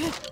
Huh?